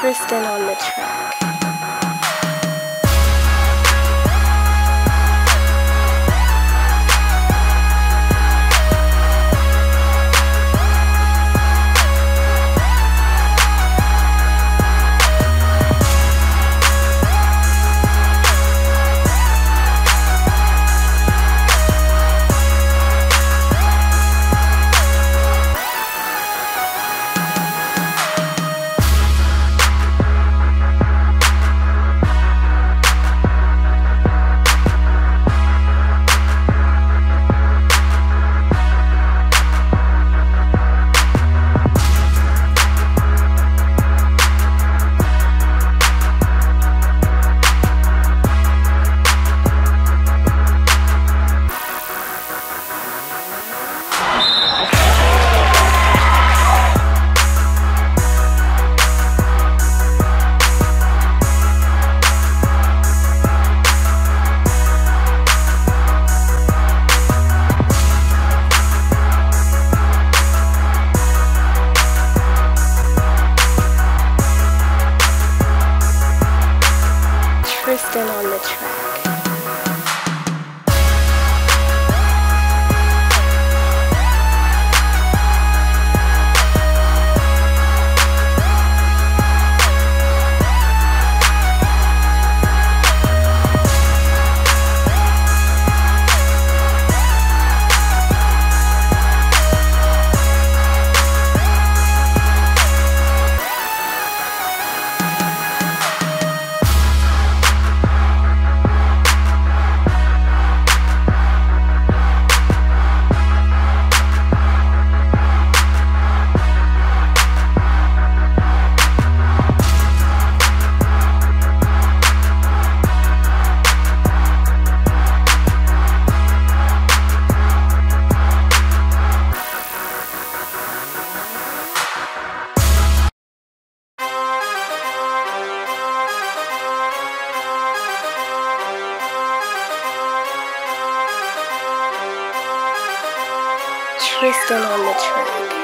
Tristan on the track. Tristan track. On the track.